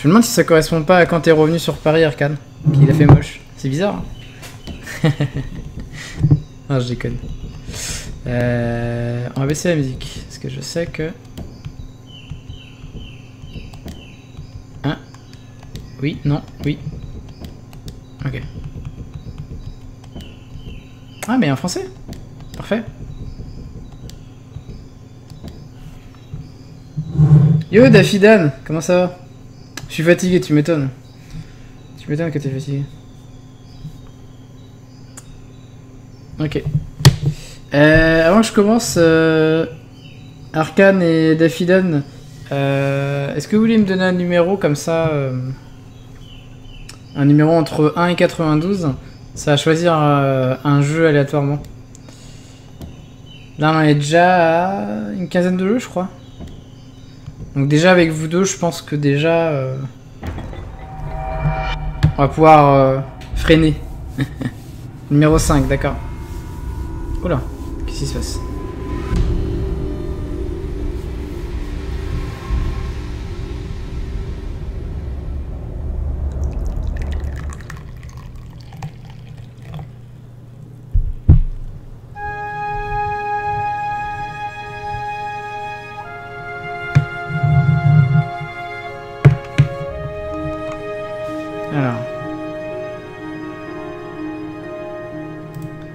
Je me demande si ça correspond pas à quand t'es revenu sur Paris, Arcane. Qu'il a fait moche. C'est bizarre. hein non, je déconne. Euh, on va baisser la musique. Parce que je sais que... Hein? Oui, non, oui? Ok. Ah, mais en français? Parfait. Yo, Dafidan Comment ça va? Je suis fatigué, tu m'étonnes. Tu m'étonnes que t'es fatigué. Ok. Euh, avant que je commence, euh, Arkane et Dafidan, euh, est-ce que vous voulez me donner un numéro comme ça Un numéro entre 1 et 92 Ça va choisir un jeu aléatoirement. Là, on est déjà à une quinzaine de jeux, je crois. Donc déjà, avec vous deux, je pense que déjà... euh, on va pouvoir euh, freiner. Numéro 5, d'accord. Oula, qu'est-ce qui se passe?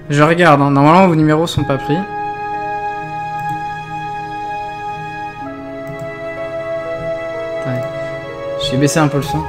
Je regarde, hein. normalement vos numéros sont pas pris. Vais baisser un peu le son.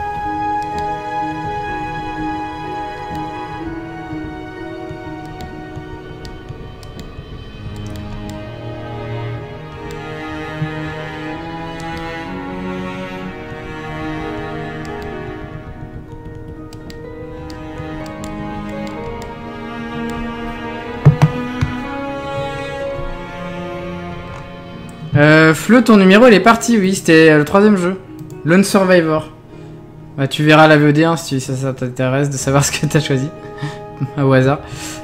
Fleu, ton numéro il est parti, oui, c'était euh, le troisième jeu. Lone Survivor. Bah, tu verras la VOD hein, si ça, t'intéresse de savoir ce que t'as choisi. Au hasard.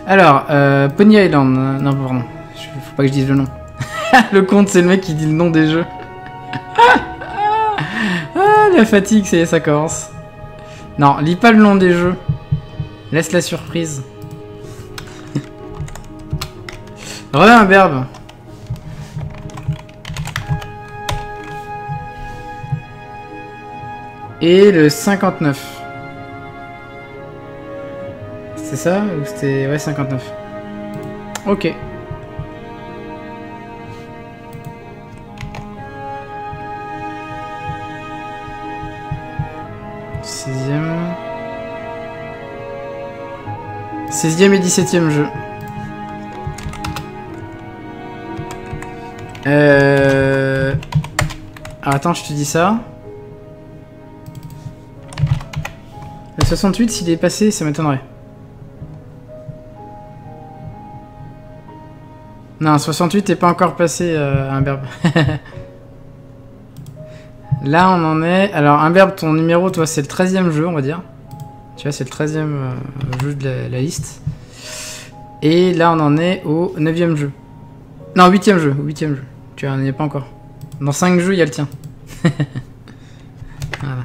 Alors, euh, Pony Island. euh, Non, pardon. Faut pas que je dise le nom. le compte, c'est le mec qui dit le nom des jeux. ah, la fatigue, ça y est, ça commence. Non, lis pas le nom des jeux. Laisse la surprise. Reviens un Et le 59. C'est ça ou c'était... Ouais, 59. Ok. Sixième... 16e et 17e jeu. Euh... Alors, attends, je te dis ça. 68, s'il est passé, ça m'étonnerait. Non, 68 est pas encore passé, euh, un verbe. Là, on en est... Alors, un verbe, ton numéro, toi, c'est le 13e jeu, on va dire. Tu vois, c'est le 13e euh, jeu de la, liste. Et là, on en est au 9e jeu. Non, 8e jeu, 8e jeu. Tu n'y est pas encore. Dans 5 jeux, il y a le tien. voilà.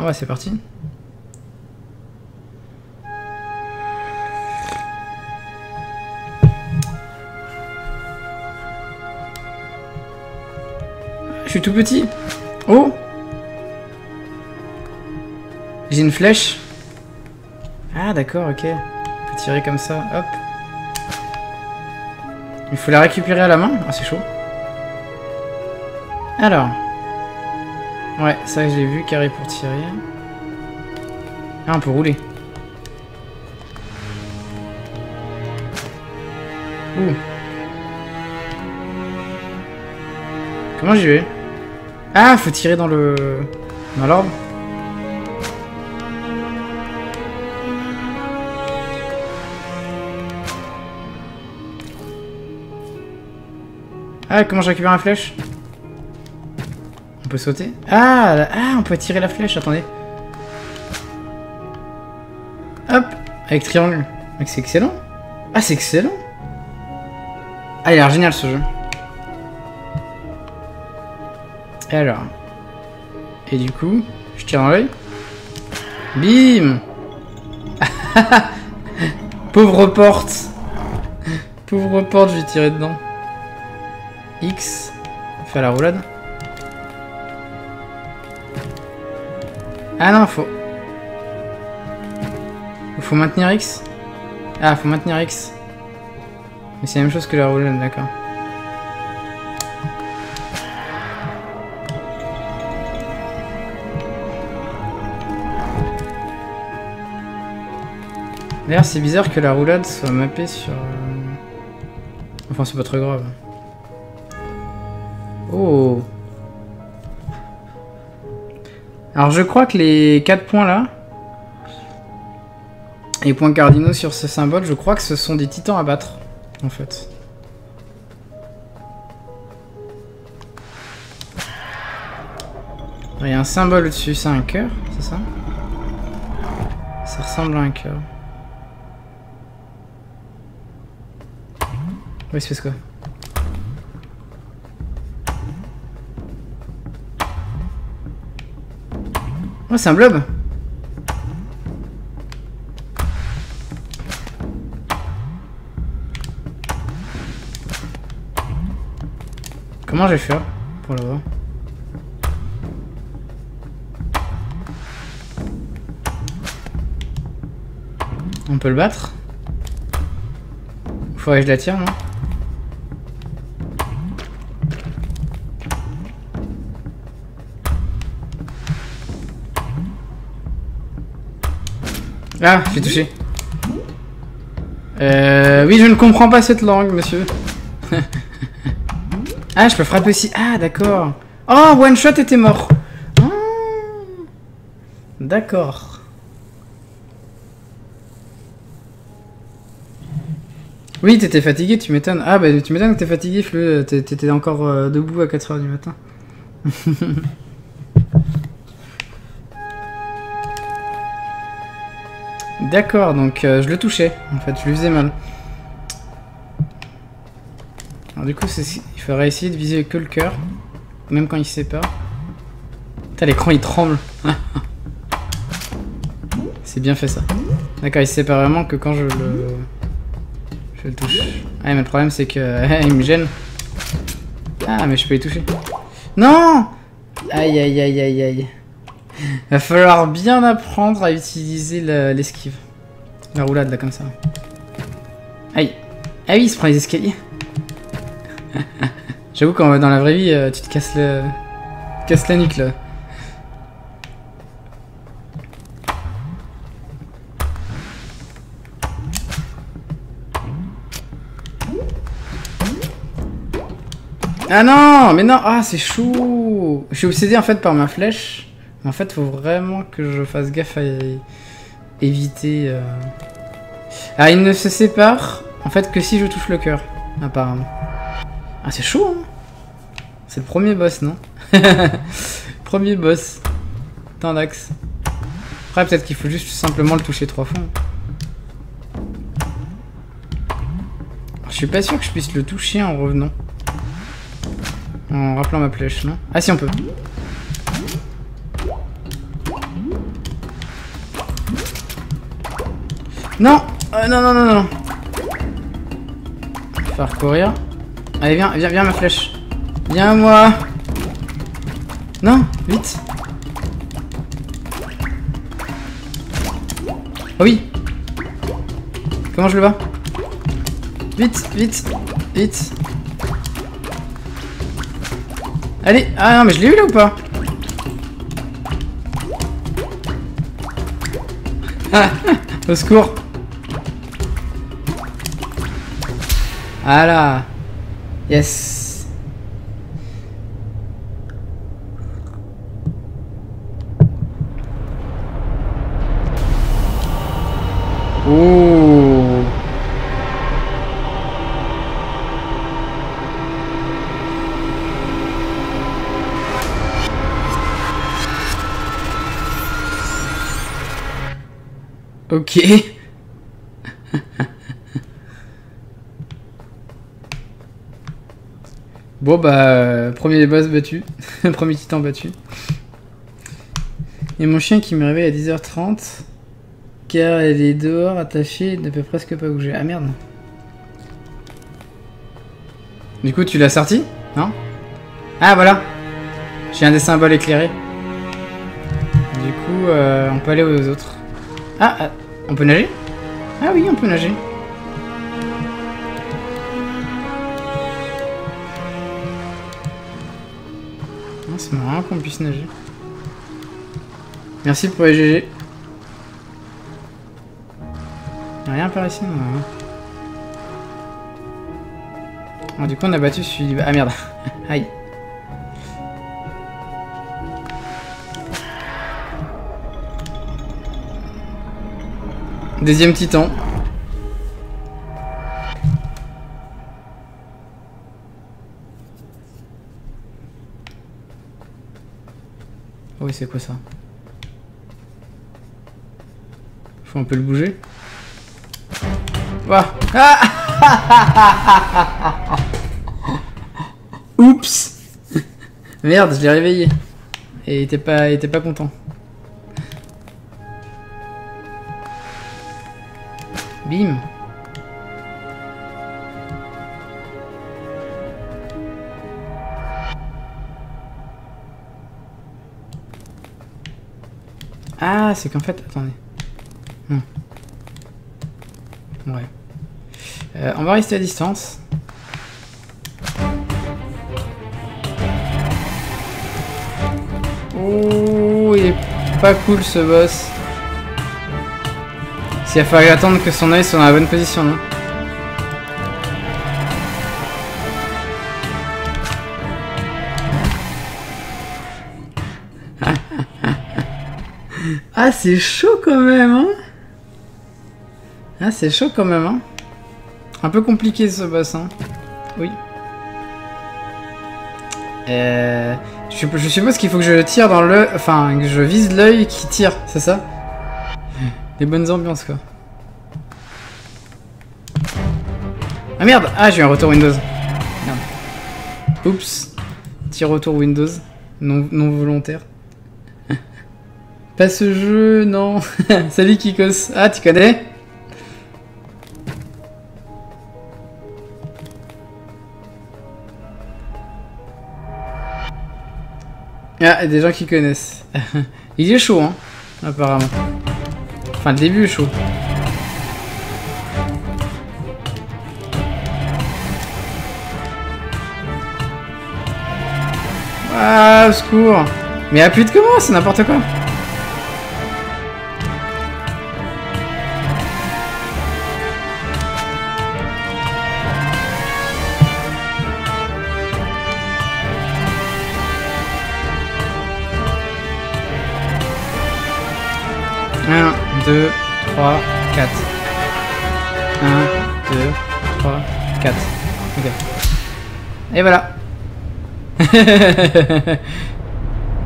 Ah ouais, c'est parti. Je suis tout petit. Oh J'ai une flèche. Ah d'accord, ok. On peut tirer comme ça, hop. Il faut la récupérer à la main Ah c'est chaud. Alors. Ouais, ça j'ai vu, carré pour tirer. Ah, on peut rouler. Ouh. Comment j'y vais? Ah, faut tirer dans le... Dans l'ordre Ah, comment je récupère la flèche? On peut sauter ah, ah, on peut tirer la flèche, attendez. Hop Avec triangle. C'est excellent. Ah, c'est excellent Ah, il a l'air génial ce jeu. Et alors? Et du coup, je tire dans l'œil. Bim Pauvre porte Pauvre porte, je vais tirer dedans. X. Faire la roulade. Ah non, faut... Faut maintenir X Ah, faut maintenir X. Mais c'est la même chose que la roulade, d'accord. D'ailleurs, c'est bizarre que la roulade soit mappée sur... Euh, enfin, c'est pas très grave. Alors, je crois que les 4 points là, les points cardinaux sur ce symbole, je crois que ce sont des titans à battre, en fait. Il y a un symbole au-dessus, c'est un cœur, c'est ça? Ça ressemble à un cœur. Oui, c'est quoi C'est un blob. Comment je vais faire pour le voir On peut le battre. Faudrait que je la tire, non? Ah, j'ai touché. Euh, oui, je ne comprends pas cette langue, monsieur. ah, je peux frapper aussi. Ah, d'accord. Oh, one shot était mort. Ah. d'accord. Oui, t'étais fatigué, tu m'étonnes. Ah, bah tu m'étonnes que t'es fatigué, Fleu. T'étais encore euh, debout à 4h du matin. D'accord, donc euh, je le touchais, en fait, je lui faisais mal. Alors du coup, il faudrait essayer de viser que le cœur, même quand il se sépare. Putain, l'écran il tremble. C'est bien fait ça. D'accord, il se sépare vraiment que quand je le... Je le touche. Ah, mais le problème c'est que... il me gêne. Ah, mais je peux y toucher. Non Aïe, aïe, aïe, aïe, aïe. Va falloir bien apprendre à utiliser l'esquive. La, roulade là comme ça. Aïe. Ah oui, il se prend les escaliers. J'avoue quand dans la vraie vie, euh, tu te casses le... Casses la nuque là. Ah non Mais non Ah, c'est chou Je suis obsédé en fait par ma flèche. En fait, faut vraiment que je fasse gaffe à éviter... Euh... Ah, il ne se sépare, en fait, que si je touche le cœur, apparemment. Ah, c'est chaud, hein C'est le premier boss, non? Premier boss. d'axe. Après, peut-être qu'il faut juste simplement le toucher trois fois. je suis pas sûr que je puisse le toucher en revenant. En rappelant ma flèche, non? Ah si, on peut. Non euh, Non, non, non, non. Faire courir. Allez, viens, viens, viens, ma flèche. Viens, moi. Non, vite. Oh oui. Comment je le bats Vite, vite, vite. Allez, ah non, mais je l'ai eu là ou pas au secours. Voilà. Yes. Ok. Bon bah, euh, premier boss battu. premier titan battu. Et mon chien qui m'est réveillé à 10h30. Car elle est dehors attachée et ne peut presque pas bouger. Ah merde. Du coup, tu l'as sorti Non? Ah voilà J'ai un des symboles éclairés. Du coup, euh, on peut aller aux autres. Ah, ah, on peut nager? Ah oui, on peut nager. C'est marrant qu'on puisse nager. Merci pour les GG. Y'a rien par ici, non hein. Du coup, on a battu celui... Ah merde. Aïe. Deuxième titan. Oui, c'est quoi ça Faut un peu le bouger. Ouah. Ah Oups Merde, je l'ai réveillé. Et était pas, il était pas content. Bim Ah, c'est qu'en fait... Attendez. Ouais. Euh, on va rester à distance. Oh, il est pas cool ce boss. S'il a fallu attendre que son œil soit dans la bonne position, non? Ah, c'est chaud quand même, hein Ah, c'est chaud quand même, hein Un peu compliqué ce bassin. Oui. Euh, je, je suppose qu'il faut que je tire dans le... Enfin, que je vise l'œil qui tire, c'est ça? Les bonnes ambiances, quoi. Ah merde Ah, j'ai eu un retour Windows. Merde. Oups. Petit retour Windows. Non, non volontaire. Pas ce jeu, non. Salut Kikos. Ah, tu connais? Ah, des gens qui connaissent. Il est chaud, hein, apparemment. Enfin, le début est chaud. Ah, au secours Mais à plus de comment, c'est n'importe quoi 3, 4. 1, 2, 3, 4. Ok. Et voilà. Il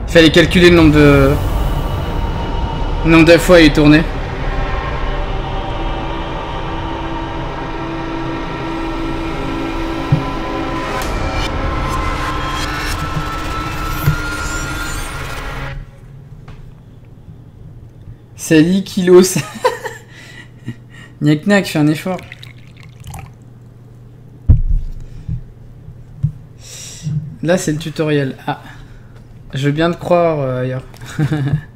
fallait calculer le nombre de... Le nombre de fois il est tourné. Salut Kilos Knack, fais un effort. Là, c'est le tutoriel. Ah. Je veux bien te croire euh, ailleurs.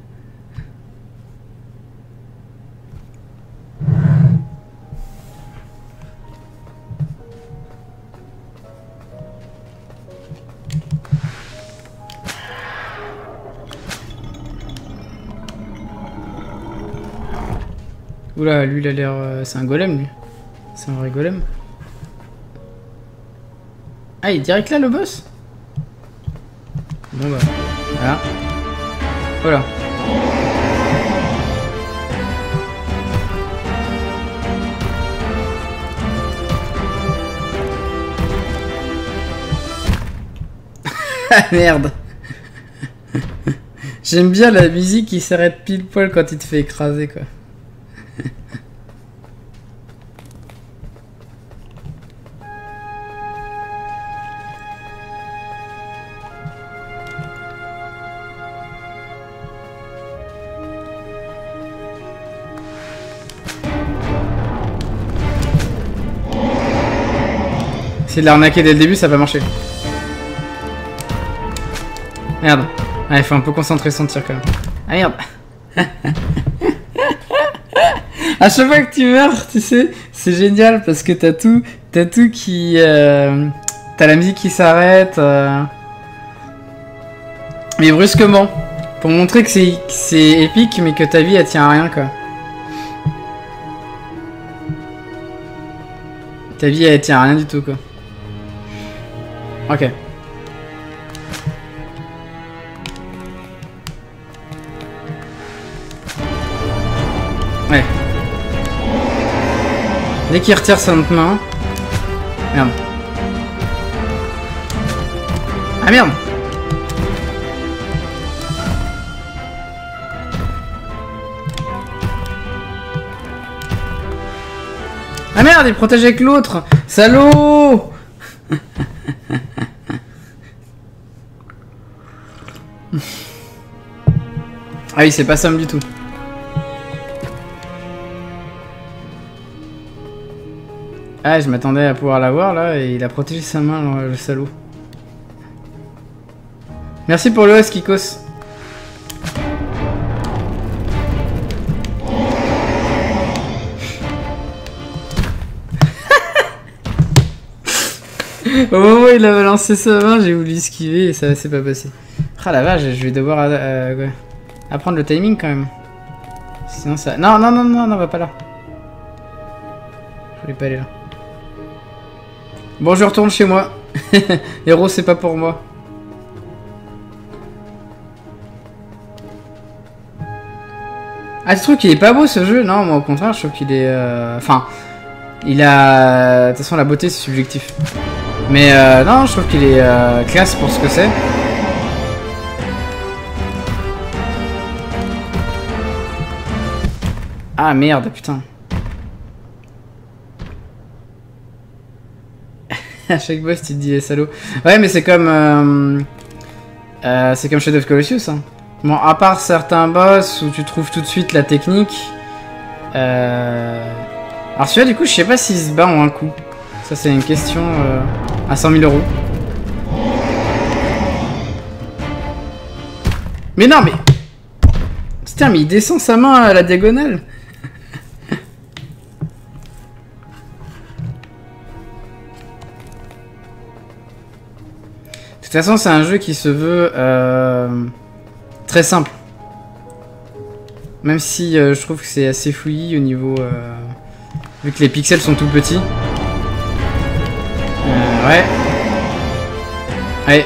Lui il a l'air... euh, c'est un golem lui. C'est un vrai golem. Ah, il est direct là le boss? Bon bah, voilà. Voilà. Ah merde J'aime bien la musique qui s'arrête pile poil quand il te fait écraser quoi. Essayer de l'arnaquer dès le début, ça va marcher. Merde. Ah, il faut un peu concentrer son tir quand même. Ah merde. à chaque fois que tu meurs, tu sais, c'est génial parce que t'as tout, t'as tout qui, euh, t'as la musique qui s'arrête, euh. mais brusquement, pour montrer que c'est, c'est épique, mais que ta vie elle tient à rien quoi. Ta vie elle tient à rien du tout quoi. Ok. Ouais. Dès qu'il retire sa main... Merde. Ah merde Ah merde, il protège avec l'autre Salaud Ah oui, c'est pas somme du tout. Ah, je m'attendais à pouvoir l'avoir là, et il a protégé sa main, le, le salaud. Merci pour le Kikos. Au moment où il avait lancé sa main, j'ai voulu esquiver et ça s'est pas passé. Ah la vache, je vais devoir euh, euh, apprendre le timing quand même. Sinon ça... Non, non, non, non, non, va pas là. Je voulais pas aller là. Bon, je retourne chez moi. Héros, c'est pas pour moi. Ah, tu trouves qu'il est pas beau ce jeu Non, moi au contraire, je trouve qu'il est... euh, Enfin, il a... De toute façon, la beauté, c'est subjectif. Mais euh, non, je trouve qu'il est euh, classe pour ce que c'est. Ah merde, putain. à chaque boss, tu te dis les salauds. Ouais, mais c'est comme. Euh, euh, c'est comme Shadow of Colossus. Hein. Bon, à part certains boss où tu trouves tout de suite la technique. Euh... Alors, celui-là, du coup, je sais pas s'il se bat en un coup. Ça, c'est une question euh, à 100 000 euros. Mais non, mais. Putain, mais il descend sa main à la diagonale. Toute façon, c'est un jeu qui se veut euh, très simple. Même si euh, je trouve que c'est assez fouillis au niveau... Euh, vu que les pixels sont tout petits. Euh, ouais. Allez.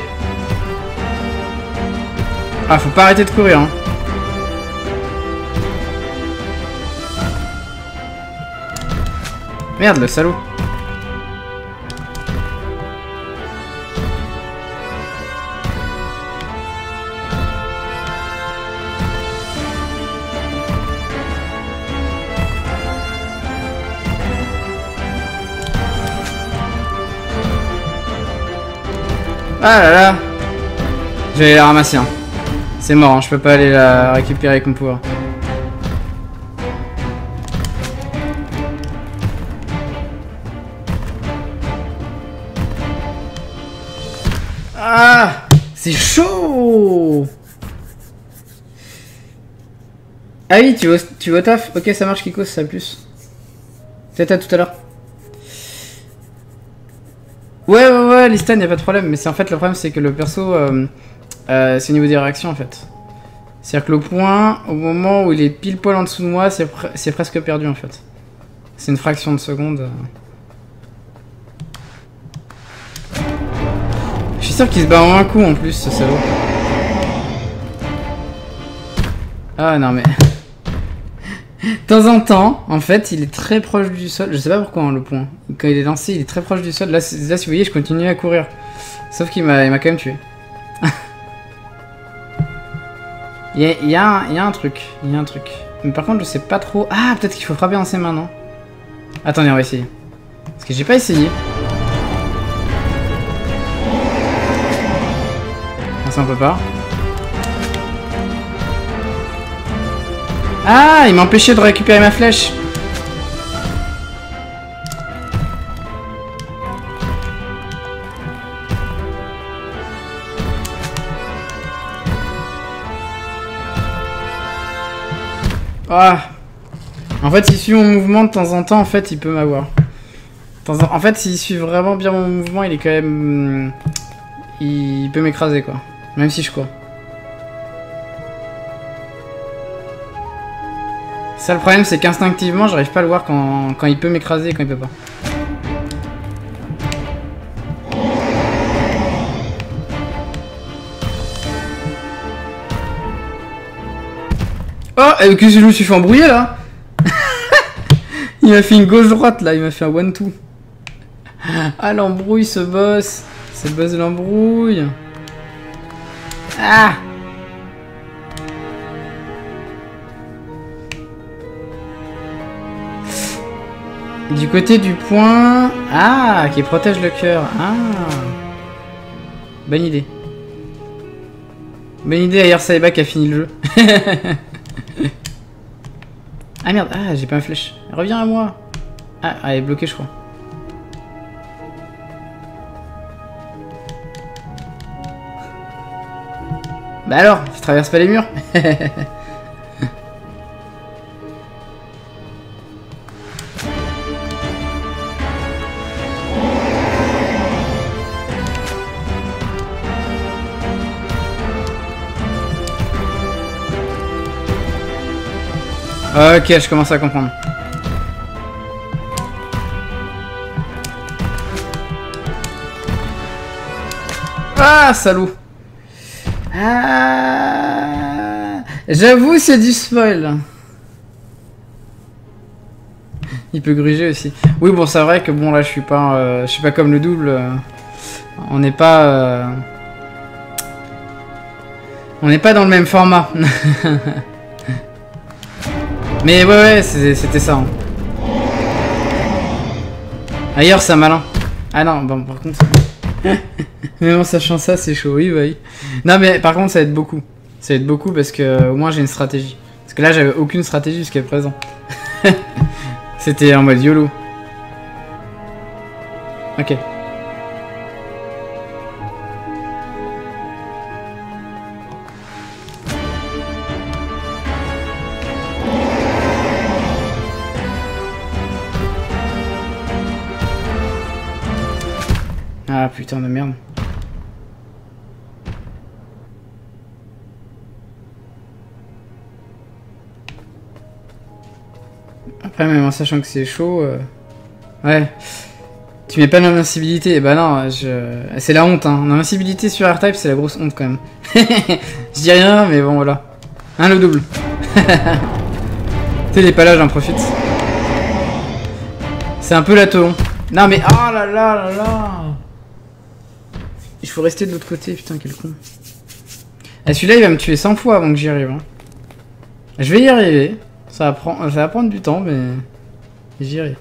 Ah, faut pas arrêter de courir. Hein. Merde, le salaud. Ah là là J'allais la ramasser. Hein. C'est mort, hein, je peux pas aller la récupérer mon pouvoir. Ah C'est chaud Ah oui, tu veux, tu veux taf Ok, ça marche, Kiko, ça plus. Peut-être à tout à l'heure. Ouais, ouais, ouais, y a pas de problème. Mais c'est en fait, le problème, c'est que le perso, euh, euh, c'est au niveau des réactions, en fait. C'est-à-dire que le point, au moment où il est pile poil en dessous de moi, c'est pre presque perdu, en fait. C'est une fraction de seconde. Je suis sûr qu'il se bat en un coup, en plus, ce salaud. Ah, non, mais... De temps en temps, en fait, il est très proche du sol. Je sais pas pourquoi, hein, le point. Quand il est lancé, il est très proche du sol. Là, si vous voyez, je continue à courir. Sauf qu'il m'a quand même tué. il, y a, un, truc. Il y a un truc. Mais par contre, je sais pas trop... Ah, peut-être qu'il faut frapper dans ses mains, non? Attendez, on va essayer. Parce que j'ai pas essayé. Ça, on peut pas. Ah, il m'a empêché de récupérer ma flèche. Ah. En fait, s'il suit mon mouvement de temps en temps, en fait, il peut m'avoir. En fait, s'il suit vraiment bien mon mouvement, il est quand même... Hmm, il peut m'écraser, quoi. Même si je cours. Ça, le problème, c'est qu'instinctivement, j'arrive pas à le voir quand, quand il peut m'écraser et quand il peut pas. Oh, qu'est-ce que je me suis fait embrouiller là? Il m'a fait une gauche-droite là, il m'a fait un one-two. Ah, l'embrouille ce boss. C'est le boss de l'embrouille. Ah Du côté du point... Ah, qui protège le cœur. Ah Bonne idée. Bonne idée, ailleurs Saeba qui a fini le jeu. ah merde, ah j'ai pas un flèche. Reviens à moi. Ah, elle est bloquée je crois. Bah alors, je traverse pas les murs Ok, je commence à comprendre. Ah, salaud ah, J'avoue, c'est du spoil. Il peut gruger aussi. Oui, bon, c'est vrai que bon, là, je suis pas, euh, je suis pas comme le double. On n'est pas, euh, on n'est pas dans le même format. Mais ouais, ouais, c'était ça. Hein. Ailleurs, c'est malin. Ah non, bon, par contre... mais en sachant ça, c'est chaud, oui, oui. Non, mais par contre, ça aide beaucoup. Ça aide beaucoup parce que au moins j'ai une stratégie. Parce que là, j'avais aucune stratégie jusqu'à présent. C'était en mode YOLO. Ok. De merde. Après même en sachant que c'est chaud... Euh, ouais. Tu mets pas l'invincibilité, bah non, je... c'est la honte, hein. L'invincibilité sur R-Type, c'est la grosse honte quand même. je dis rien, mais bon, voilà. Un le double. sais, les là, j'en profite. C'est un peu la Non mais, oh là là là là il faut rester de l'autre côté, putain, quel con. Ah, celui-là, il va me tuer 100 fois avant que j'y arrive. Hein. Je vais y arriver. Ça va, prendre, ça va prendre du temps, mais... J'y arrive.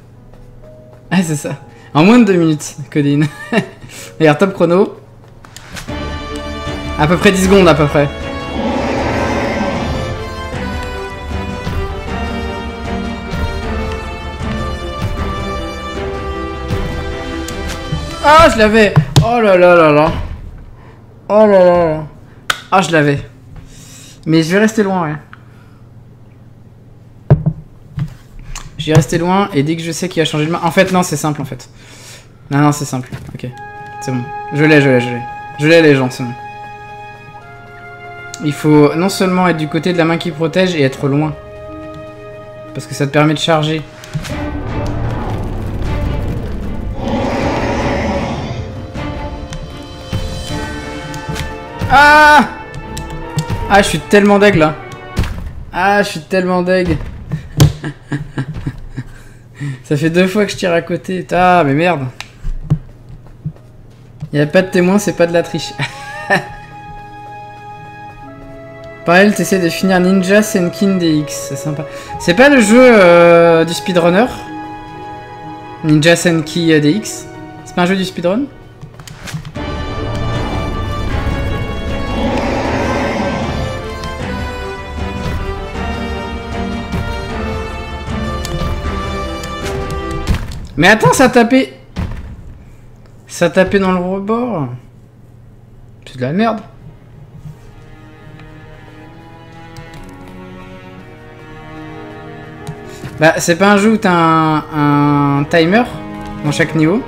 Ah, c'est ça. En moins de 2 minutes, Codine. Regarde, top chrono. À peu près 10 secondes, à peu près. Ah, je l'avais Oh là là là là. Oh là là là. Ah, je l'avais. Mais je vais rester loin, ouais. Je vais rester loin et dès que je sais qu'il a changé de main... En fait, non, c'est simple, en fait. Non, non, c'est simple. Ok. C'est bon. Je l'ai, je l'ai, je l'ai. Je l'ai, les gens, c'est bon. Il faut non seulement être du côté de la main qui protège et être loin. Parce que ça te permet de charger. Ah Ah, je suis tellement deg là. Ah, je suis tellement deg. Ça fait deux fois que je tire à côté. Ah, mais merde. Il a pas de témoin, c'est pas de la triche. Pareil, t'essaies de finir Ninja Senkin DX, c'est sympa. C'est pas le jeu euh, du speedrunner? Ninja Senki DX C'est pas un jeu du speedrun? Mais attends, ça tapé... Ça tapé dans le rebord. C'est de la merde. Bah, c'est pas un jeu où t'as un, un timer dans chaque niveau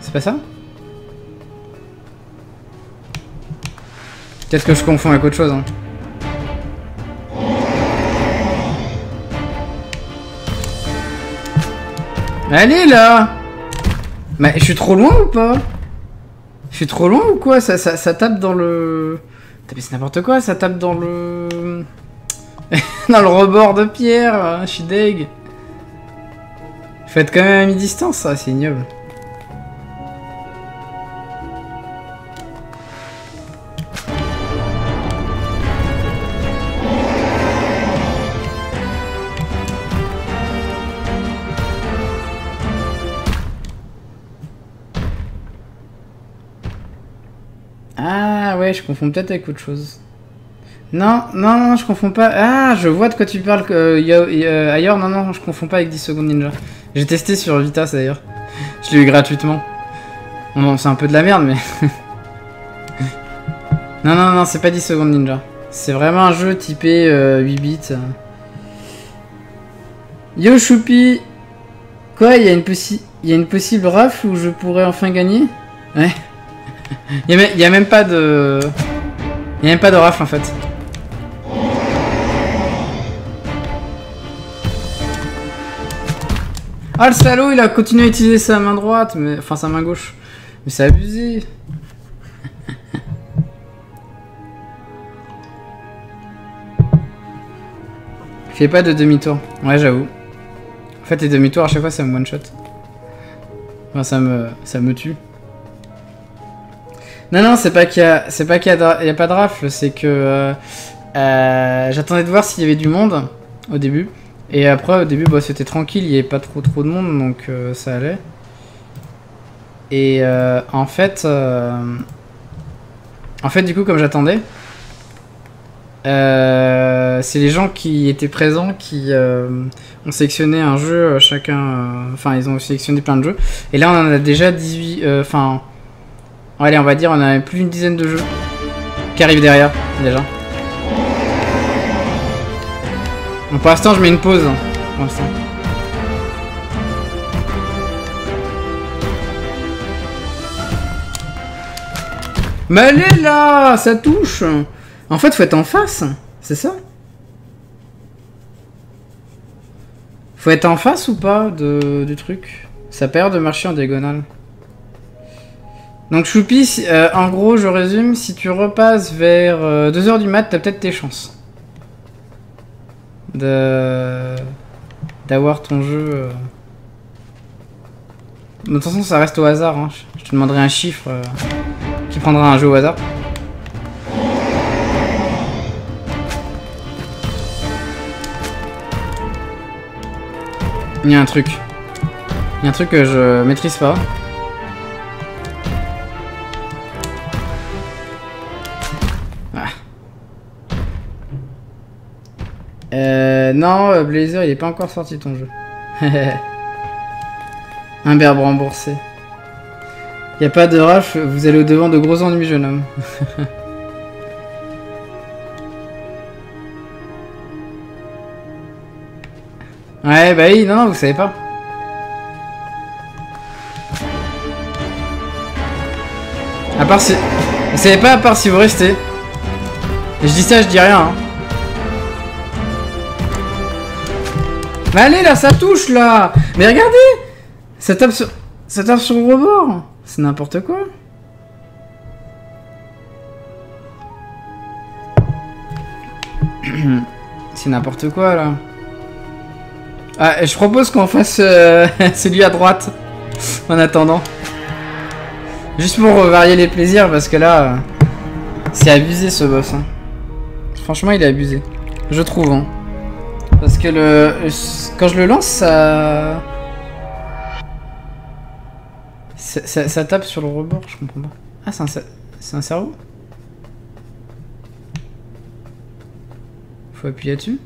C'est pas ça? Peut-être que je confonds avec autre chose. Hein. Allez là Mais je suis trop loin ou pas? Je suis trop loin ou quoi? Ça, ça, tape dans le... C'est n'importe quoi, ça tape dans le... dans le rebord de pierre, hein, je suis deg. Faites quand même à mi-distance, ça, c'est ignoble. Je confonds peut-être avec autre chose. Non, non, non, je confonds pas. Ah, je vois de quoi tu parles. Euh, ailleurs, non, non, je confonds pas avec 10 secondes ninja. J'ai testé sur Vitas d'ailleurs. Je l'ai eu gratuitement. Bon, c'est un peu de la merde, mais. non, non, non, c'est pas 10 secondes ninja. C'est vraiment un jeu typé 8 euh, bits. Yo, Choupi Quoi, il y, une y a une possible raf où je pourrais enfin gagner? Ouais. Il y, a même pas de... Il a même pas de rafle en fait. Ah le salaud il a continué à utiliser sa main droite, mais enfin sa main gauche. Mais c'est abusé. Fais pas de demi-tour. Ouais j'avoue. En fait les demi-tours à chaque fois ça me one-shot. Enfin ça me, ça me tue. Non, non, c'est pas qu'il y a, c'est pas qu'il y, a, pas de rafle, c'est que euh, euh, j'attendais de voir s'il y avait du monde au début. Et après, au début, bah, c'était tranquille, il y avait pas trop trop de monde, donc euh, ça allait. Et en fait, en fait, du coup, comme j'attendais, c'est les gens qui étaient présents qui ont sélectionné un jeu chacun. Enfin, ils ont sélectionné plein de jeux. Et là, on en a déjà 18. Enfin. Allez, on va dire, on a plus d'une dizaine de jeux qui arrivent derrière, déjà. pour l'instant, je mets une pause. Hein. Mais allez là Ça touche En fait, faut être en face, c'est ça? Faut être en face ou pas de, du truc? Ça perd de marcher en diagonale. Donc Choupi, euh, en gros, je résume, si tu repasses vers 2h euh, du mat, t'as peut-être tes chances. De... D'avoir ton jeu... Euh. De toute façon, ça reste au hasard. Hein. Je te demanderai un chiffre qui prendra un jeu au hasard. Il y a un truc. Il y a un truc que je maîtrise pas. Euh, non, euh, Blazer, il est pas encore sorti ton jeu. Un berbe remboursé. Y a pas de rush, vous allez au devant de gros ennuis, jeune homme. ouais, bah oui, non, non, vous savez pas. À part si... Vous savez pas à part si vous restez. Je dis ça, je dis rien, hein. Mais allez là, ça touche là Mais regardez Ça tape sur, ça tape sur le rebord C'est n'importe quoi C'est n'importe quoi là. Ah, je propose qu'on fasse euh, celui à droite en attendant. Juste pour varier les plaisirs parce que là, c'est abusé ce boss. Hein. Franchement, il est abusé. Je trouve. Hein. Parce que le... Quand je le lance, ça... Ça, tape sur le rebord, je comprends pas. Ah, c'est un, c'est un cerveau. Faut appuyer là-dessus.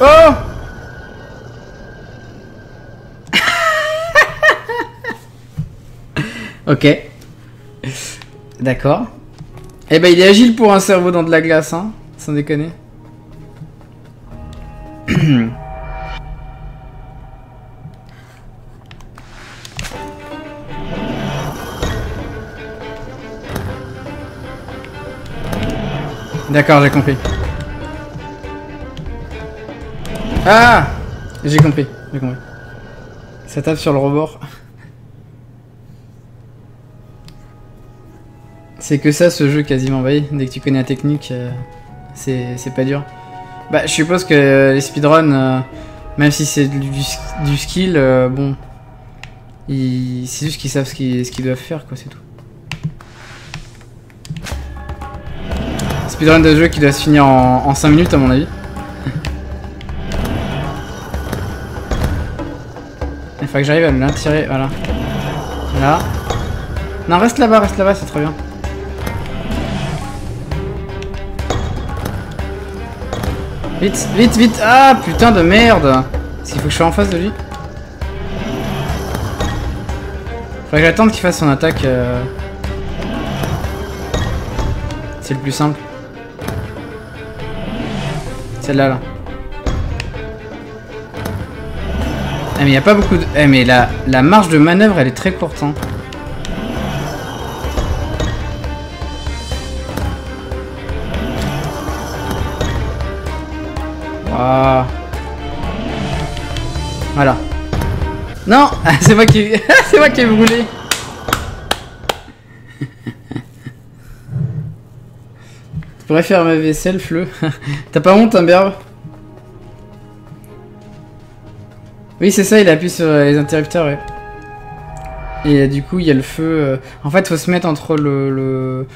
Oh Ok. D'accord. Eh ben, il est agile pour un cerveau dans de la glace, hein. Sans déconner. D'accord, j'ai compris. Ah J'ai compris, j'ai compris. Ça tape sur le rebord. C'est que ça ce jeu quasiment, bah dès que tu connais la technique, euh, c'est pas dur. Bah je suppose que les speedruns, euh, même si c'est du, skill, euh, bon, c'est juste qu'ils savent ce qu'ils doivent faire quoi, c'est tout. Speedrun de jeu qui doit se finir en, en 5 minutes à mon avis. Il faut que j'arrive à l'attirer, voilà. Là. Non, reste là-bas, reste là-bas, c'est très bien. Vite, vite, vite Ah, putain de merde Est-ce qu'il faut que je sois en face de lui Faudrait que j'attende qu'il fasse son attaque. Euh. C'est le plus simple. Celle-là, là. Ah mais il a pas beaucoup de... Eh mais la, la marge de manœuvre elle est très courte hein. Voilà. Non C'est moi qui... C'est moi qui ai brûlé Tu pourrais faire ma vaisselle, Fleu. T'as pas honte, Humberbe Oui, c'est ça, il appuie sur les interrupteurs, ouais. Et euh, du coup, il y a le feu. Euh, en fait, faut se mettre entre le.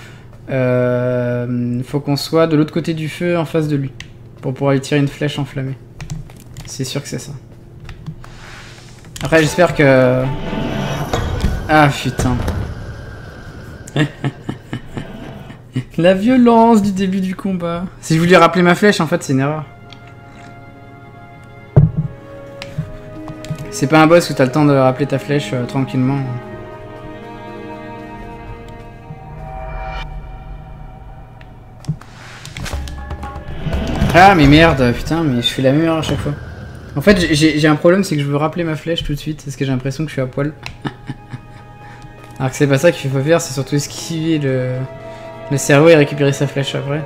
Euh, faut qu'on soit de l'autre côté du feu en face de lui. Pour pouvoir lui tirer une flèche enflammée. C'est sûr que c'est ça. Après, j'espère que. Ah putain. La violence du début du combat. Si je voulais rappeler ma flèche, en fait, c'est une erreur. C'est pas un boss où t'as le temps de rappeler ta flèche euh, tranquillement. Ah mais merde, putain, mais je fais la même erreur à chaque fois. En fait, j'ai un problème, c'est que je veux rappeler ma flèche tout de suite, parce que j'ai l'impression que je suis à poil. Alors que c'est pas ça qu'il faut faire, c'est surtout esquiver le, le cerveau et récupérer sa flèche après.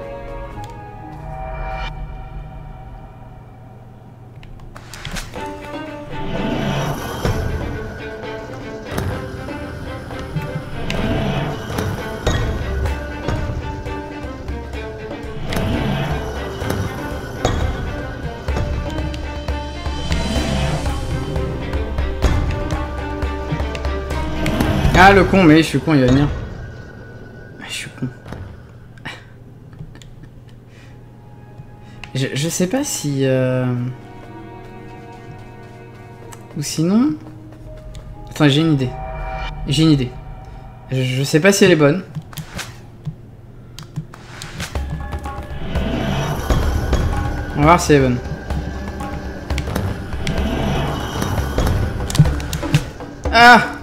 Ah le con, mais je suis con, il va venir. Ah, je suis con. je, je, sais pas si... Euh... Ou sinon... Attends, j'ai une idée. J'ai une idée. Je, je sais pas si elle est bonne. On va voir si elle est bonne. Ah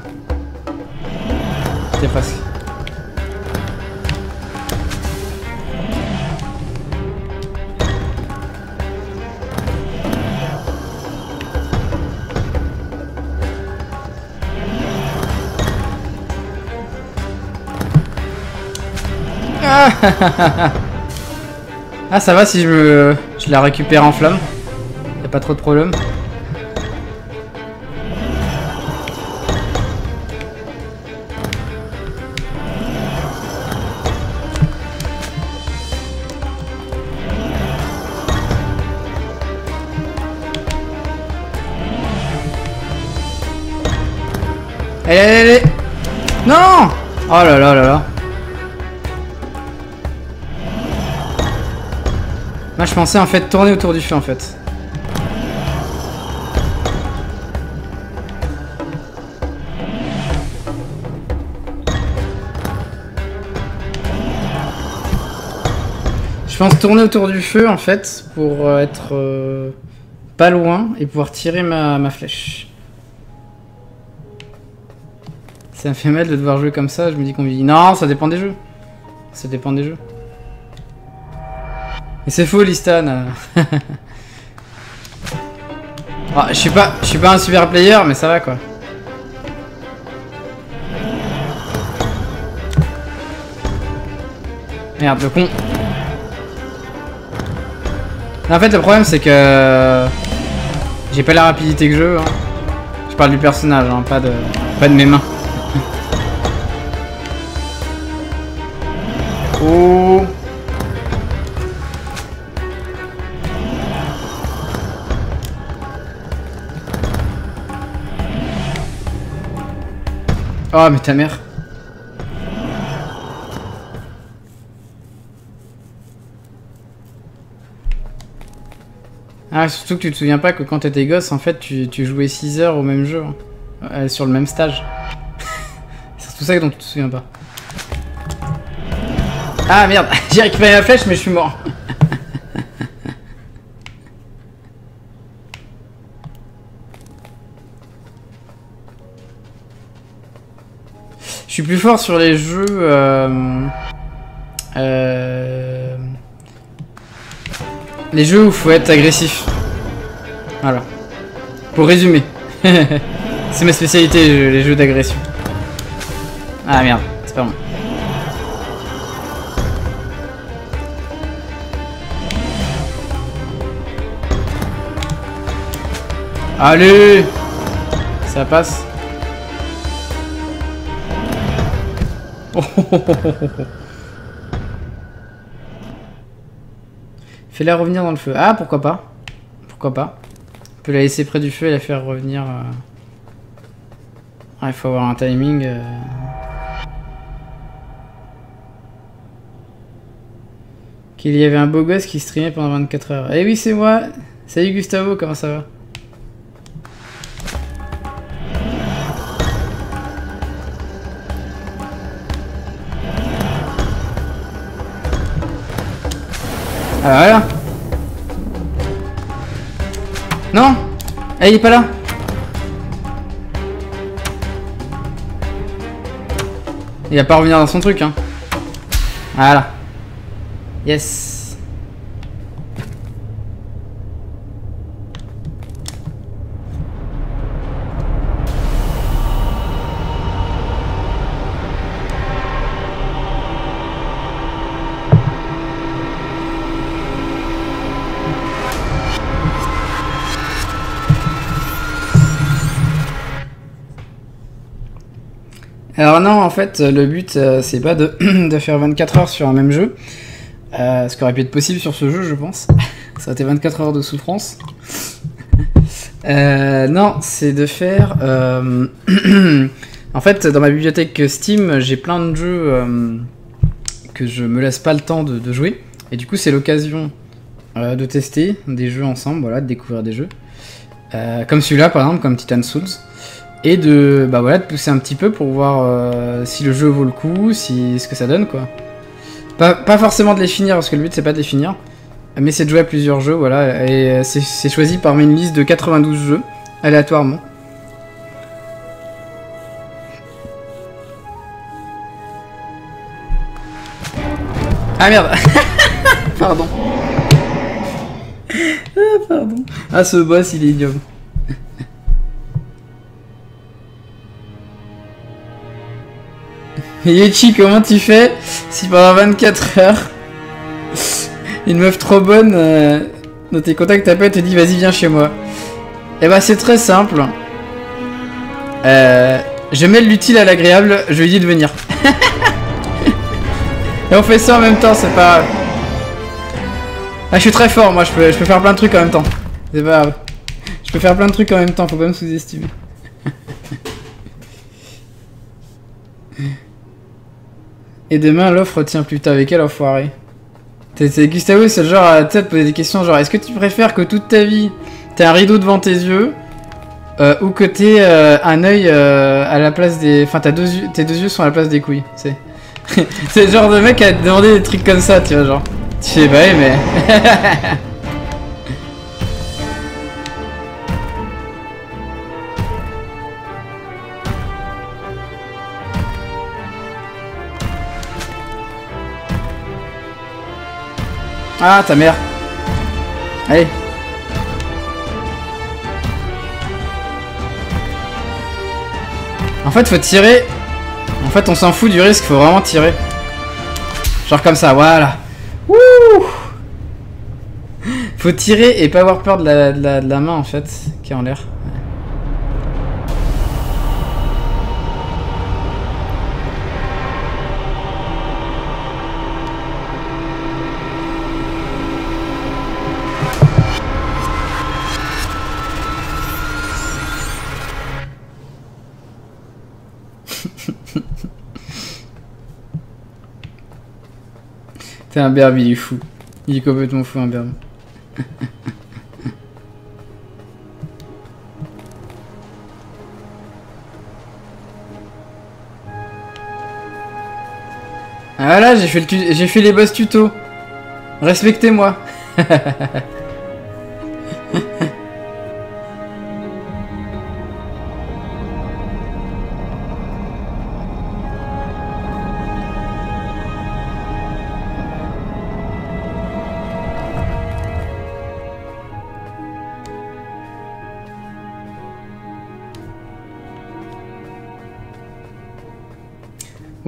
Ah, ah ça va si je je la récupère en flamme. Y a pas trop de problème. Allez, allez, allez Non Oh là là là là Moi je pensais en fait tourner autour du feu en fait. Je pense tourner autour du feu en fait pour être euh, pas loin et pouvoir tirer ma, ma flèche. Ça me fait mal de devoir jouer comme ça, je me dis qu'on dit non, ça dépend des jeux. Ça dépend des jeux. Et c'est faux, Listan. Ah, je suis pas, je suis pas un super player, mais ça va quoi. Merde, le con. En fait, le problème, c'est que... J'ai pas la rapidité que je veux. Hein. Je parle du personnage, hein, pas, de... pas de mes mains. Oh Oh, mais ta mère. Ah, surtout que tu te souviens pas que quand t'étais gosse, en fait, tu, jouais 6 heures au même jeu. Hein. Euh, sur le même stage. C'est tout ça dont tu te souviens pas. Ah merde, j'ai récupéré la flèche mais je suis mort. Je suis plus fort sur les jeux... Euh, euh, les jeux où faut être agressif. Voilà. Pour résumer. C'est ma spécialité, les jeux d'agression. Ah merde, c'est pas bon. Allez Ça passe. Fais-la revenir dans le feu. Ah, pourquoi pas Pourquoi pas On peut la laisser près du feu et la faire revenir... Euh. il faut avoir un timing... Euh. Qu'il y avait un beau gosse qui streamait pendant 24 heures. Eh oui, c'est moi Salut Gustavo, comment ça va? Ah voilà. Non Ah il est pas là. Il va pas revenir dans son truc hein. Voilà. Yes non, en fait, le but, euh, c'est pas de, faire 24 heures sur un même jeu. Euh, ce qui aurait pu être possible sur ce jeu, je pense. Ça aurait été 24 heures de souffrance. Euh, non, c'est de faire... en fait, dans ma bibliothèque Steam, j'ai plein de jeux que je me laisse pas le temps de, jouer. Et du coup, c'est l'occasion de tester des jeux ensemble, voilà, de découvrir des jeux. comme celui-là, par exemple, comme Titan Souls et de bah voilà de pousser un petit peu pour voir euh, si le jeu vaut le coup, si ce que ça donne quoi. Pas, pas forcément de les finir parce que le but c'est pas de les finir, mais c'est de jouer à plusieurs jeux voilà et euh, c'est choisi parmi une liste de 92 jeux aléatoirement. Ah merde Pardon. ah pardon. Ah ce boss il est ignoble. Yechi, comment tu fais si pendant 24 heures, une meuf trop bonne euh, dans tes contacts t'appelle et te dit vas-y viens chez moi Eh bah c'est très simple. Euh, je mets l'utile à l'agréable, je lui dis de venir. et on fait ça en même temps, c'est pas Ah je suis très fort moi, je peux, je peux faire plein de trucs en même temps. C'est pas grave. Je peux faire plein de trucs en même temps, faut pas me sous-estimer. Et demain, l'offre tient plus tard avec elle, enfoiré. C'est Gustavo, c'est le genre à te poser des questions genre est-ce que tu préfères que toute ta vie t'aies un rideau devant tes yeux euh, ou que t'aies euh, un œil euh, à la place des. Enfin, tes deux yeux sont à la place des couilles. C'est. c'est le genre de mec à te demander des trucs comme ça, tu vois, genre. Tu sais pas, mais. Ah, ta mère. Allez. En fait, faut tirer. En fait, on s'en fout du risque, faut vraiment tirer. Genre comme ça, voilà. Wouh Faut tirer et pas avoir peur de la, la, de la main, en fait, qui est en l'air. Un berbe, il est fou. Il est complètement fou, un berbe. ah voilà, j'ai fait, le j'ai fait les boss tuto. Respectez-moi.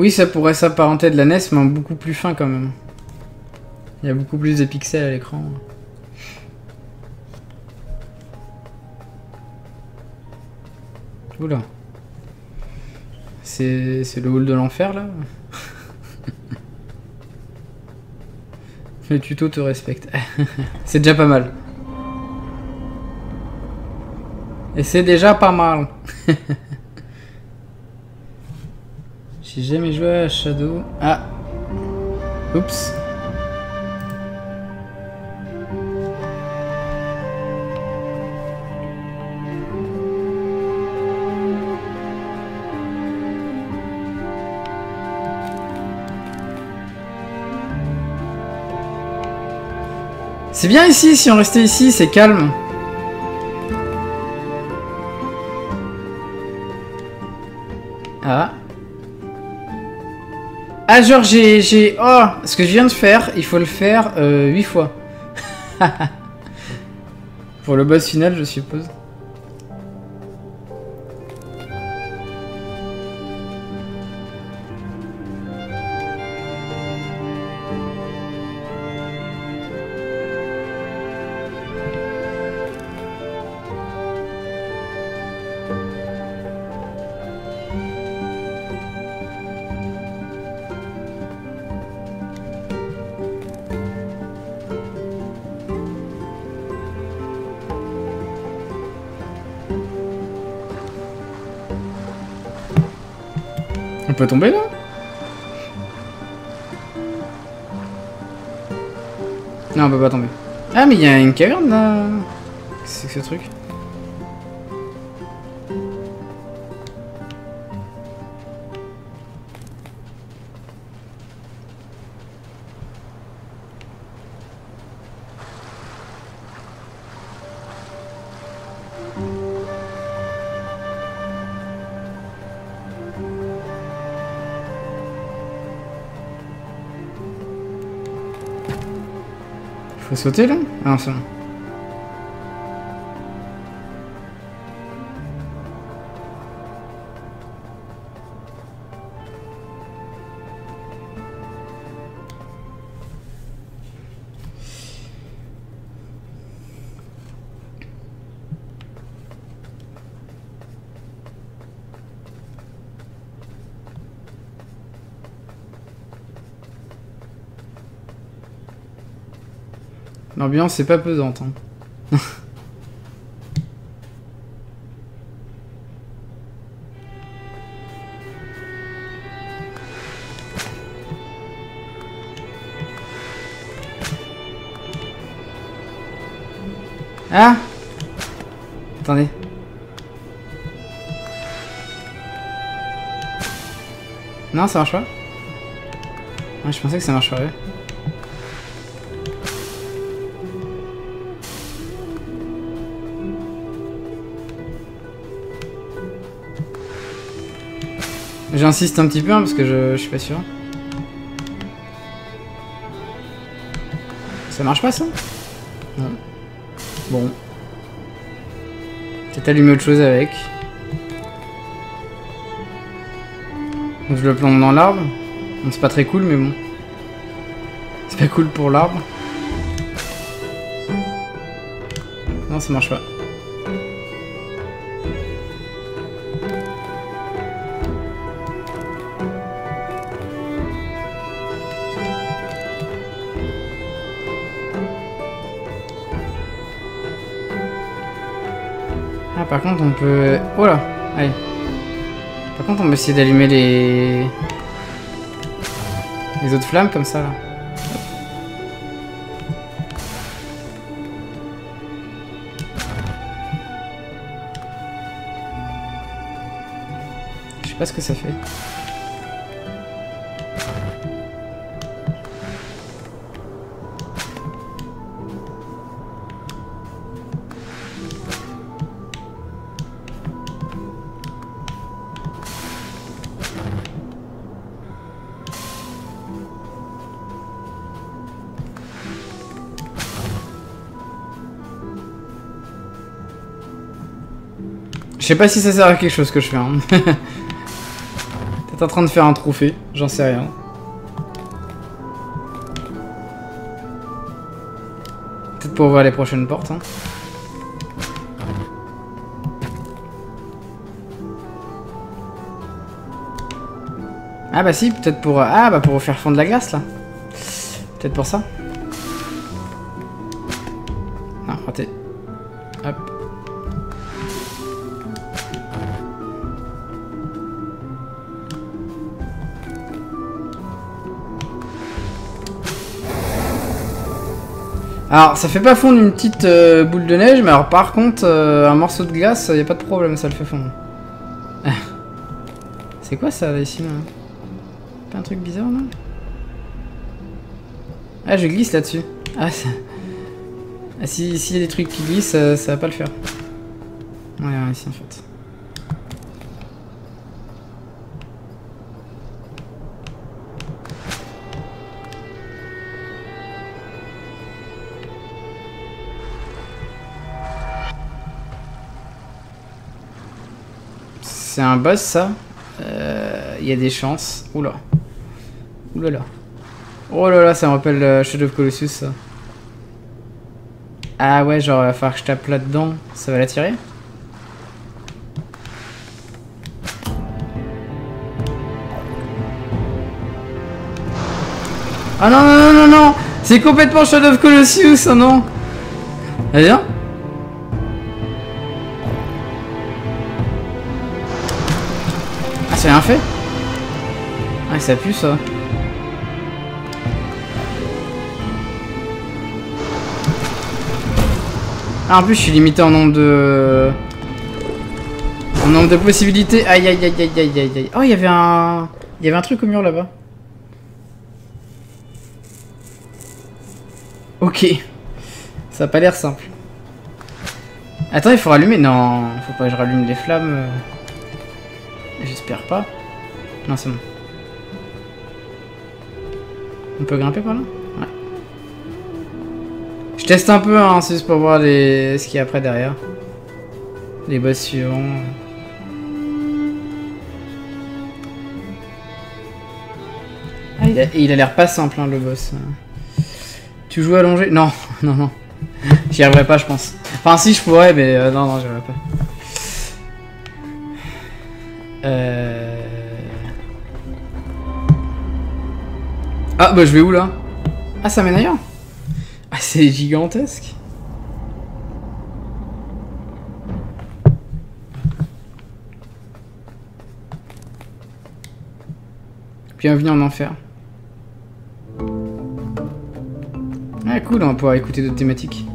Oui, ça pourrait s'apparenter de la NES, mais beaucoup plus fin quand même. Il y a beaucoup plus de pixels à l'écran. Oula. C'est le hall de l'enfer là Le tuto te respecte. c'est déjà pas mal. Et c'est déjà pas mal. J'ai jamais joué à Shadow. Ah Oups. C'est bien ici, si on restait ici, c'est calme. Genre, j'ai... Oh, ce que je viens de faire, il faut le faire euh, 8 fois. Pour le boss final, je suppose. On peut pas tomber. Ah, mais il y a une caverne là C'est que ce truc Faut sauter là? Ah non, c'est. L'ambiance est pas pesante. Hein. ah Attendez. Non, ça marche pas? Je pensais que ça marcherait. J'insiste un petit peu hein, parce que je, suis pas sûr. Ça marche pas ça? Non. Bon. Peut-être allumer autre chose avec. Je le plante dans l'arbre. C'est pas très cool, mais bon. C'est pas cool pour l'arbre. Non, ça marche pas. Par contre, on peut... Oh là Allez. Par contre, on peut essayer d'allumer les... Les autres flammes comme ça, là. Je sais pas ce que ça fait. Sais pas si ça sert à quelque chose que je fais. Hein. T'es en train de faire un trophée, j'en sais rien. Peut-être pour voir les prochaines portes. Hein. Ah bah si, peut-être pour... Ah bah pour faire fondre la glace là. Peut-être pour ça. Alors, ça fait pas fondre une petite euh, boule de neige, mais alors par contre, euh, un morceau de glace, y a pas de problème, ça le fait fondre. C'est quoi ça, ici, là? Pas un truc bizarre, là? Ah, je glisse là-dessus. Ah, ça... Ah, si- s'il y a des trucs qui glissent, euh, ça va pas le faire. Ouais, ici, en fait. C'est un boss, ça Euh, Il y a des chances. Oula. Oula là. Oh là ça me rappelle euh, Shadow of Colossus. Ah ouais, genre, il va falloir que je tape là-dedans. Ça va l'attirer Ah non, non, non, non, non C'est complètement Shadow of Colossus, oh non Allez, viens Fait Ah, ça pue, ça. Ah, en plus, je suis limité en nombre de... En nombre de possibilités. Aïe, aïe, aïe, aïe, aïe, aïe, aïe. Oh, il y avait un... Il y avait un truc au mur, là-bas. Ok. Ça a pas l'air simple. Attends, il faut rallumer Non, faut pas que je rallume les flammes. J'espère pas. Non, c'est bon. On peut grimper par là? Ouais. Je teste un peu, hein, c'est juste pour voir les... ce qu'il y a après derrière. Les boss suivants. Ah, il a il a l'air pas simple, hein, le boss. Tu joues allongé? Non, non, non. J'y arriverai pas, je pense. Enfin, si, je pourrais, mais euh, non, non, j'y arriverai pas. Euh... Ah, bah je vais où là? Ah, ça mène ailleurs Ah, c'est gigantesque Bienvenue en enfer. Ah cool, on va pouvoir écouter d'autres thématiques.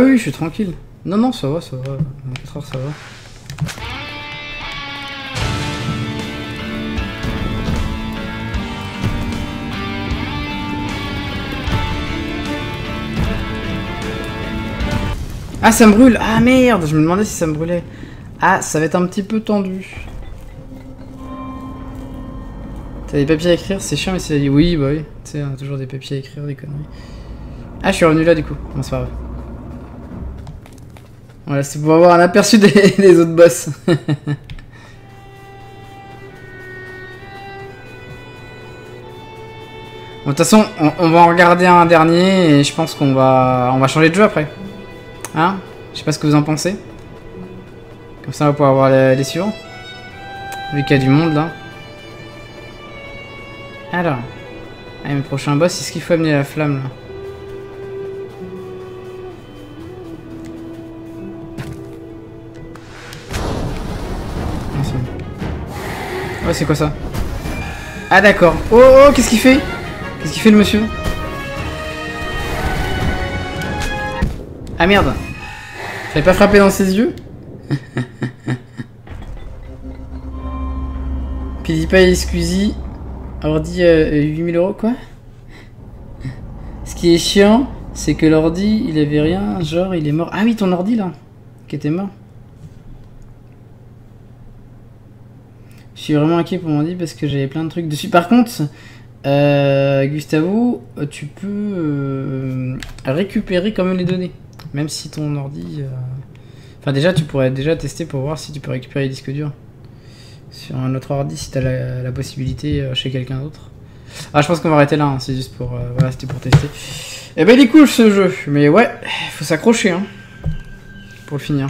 Ah oui, je suis tranquille. Non, non, ça va, ça va. 24 heures, ça va. Ah, ça me brûle Ah, merde Je me demandais si ça me brûlait. Ah, ça va être un petit peu tendu. T'as des papiers à écrire? C'est chiant, mais c'est... Oui, bah oui. Tu sais, on a toujours des papiers à écrire, des conneries. Ah, je suis revenu là, du coup. Bon, c'est pas grave. Voilà, c'est pour avoir un aperçu des, autres boss. De toute façon, on, va en regarder un dernier et je pense qu'on va, on va changer de jeu après. Hein? Je sais pas ce que vous en pensez. Comme ça, on va pouvoir voir les, suivants. Vu qu'il y a du monde là. Alors. Allez, le prochain boss, est-ce qu'il faut amener la flamme là? C'est quoi ça Ah, d'accord. Oh, oh, qu'est-ce qu'il fait Qu'est-ce qu'il fait le monsieur Ah merde. J'avais pas frappé dans ses yeux PewDiePie Squeezie Ordi euh, 8000 euros quoi Ce qui est chiant c'est que l'ordi il avait rien genre il est mort. Ah oui ton ordi là Qui était mort Je suis vraiment inquiet pour mon ordi parce que j'avais plein de trucs dessus Par contre euh, Gustavo, tu peux euh, récupérer quand même les données, même si ton ordi. euh, Enfin, déjà, tu pourrais déjà tester pour voir si tu peux récupérer les disques durs sur un autre ordi si t'as la, la possibilité chez quelqu'un d'autre. Ah, je pense qu'on va arrêter là, hein, c'est juste pour. voilà, c'était pour tester. Eh ben, il est cool ce jeu, mais ouais, faut s'accrocher, hein, pour le finir.